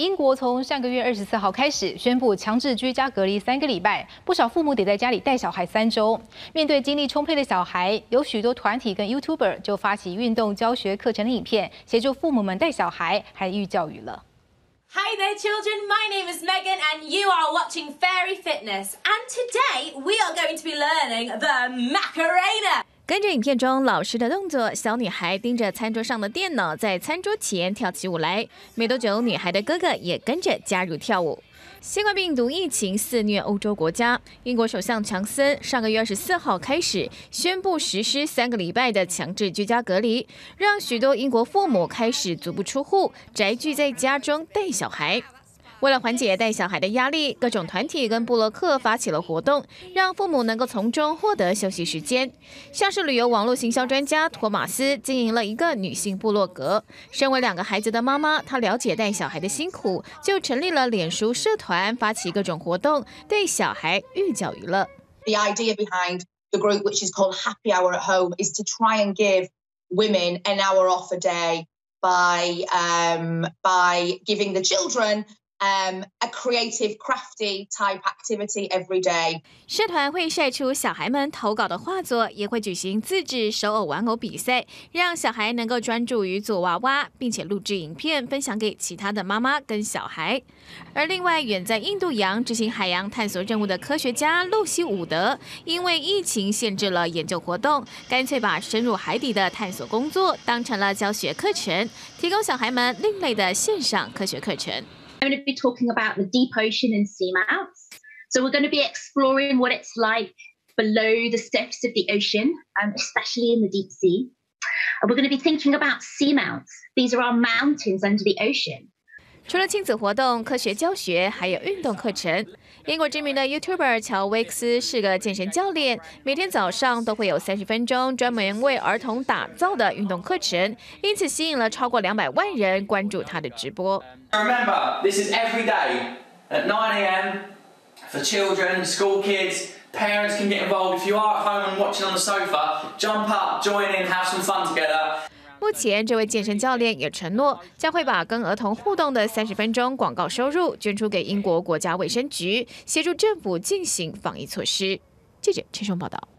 英国从上个月二十四号开始宣布强制居家隔离三个礼拜，不少父母得在家里带小孩三周。面对精力充沛的小孩，有许多团体跟 YouTuber 就发起运动教学课程的影片，协助父母们带小孩，还寓教于乐。Hi there, children. My name is Megan, and you are watching Fairy Fitness. And today we are going to be learning the Macarena. 跟着影片中老师的动作，小女孩盯着餐桌上的电脑，在餐桌前跳起舞来。没多久，女孩的哥哥也跟着加入跳舞。新冠病毒疫情肆虐欧洲国家，英国首相强森上个月二十四号开始宣布实施三个礼拜的强制居家隔离，让许多英国父母开始足不出户，宅居在家中带小孩。为了缓解带小孩的压力，各种团体跟布洛克发起了活动，让父母能够从中获得休息时间。像是旅游网络行销专家托马斯经营了一个女性部落格。身为两个孩子的妈妈，她了解带小孩的辛苦，就成立了脸书社团，发起各种活动，对小孩寓教于乐。The idea behind the group, which is called Happy Hour at Home, is to try and give women an hour off a day by um, by giving the children um, a creative, crafty type activity every day. 社团会晒出小孩们投稿的画作，也会举行自制手偶玩偶比赛，让小孩能够专注于做娃娃，并且录制影片分享给其他的妈妈跟小孩。而另外，远在印度洋执行海洋探索任务的科学家露西·伍德，因为疫情限制了研究活动，干脆把深入海底的探索工作当成了教学课程，提供小孩们另类的线上科学课程。I'm going to be talking about the deep ocean and seamounts. So we're going to be exploring what it's like below the surface of the ocean, um, especially in the deep sea. And we're going to be thinking about seamounts. These are our mountains under the ocean. 除了亲子活动、科学教学，还有运动课程。英国知名的 YouTuber 乔威克斯是个健身教练，每天早上都会有三十分钟专门为儿童打造的运动课程，因此吸引了超过两百万人关注他的直播。Remember, this is every day at 9 a.m. for children, school kids. Parents can get involved. If you are at home and watching on the sofa, jump up, join in, have some fun together. 目前，这位健身教练也承诺将会把跟儿童互动的三十分钟广告收入捐出给英国国家卫生局，协助政府进行防疫措施。记者陈雄报道。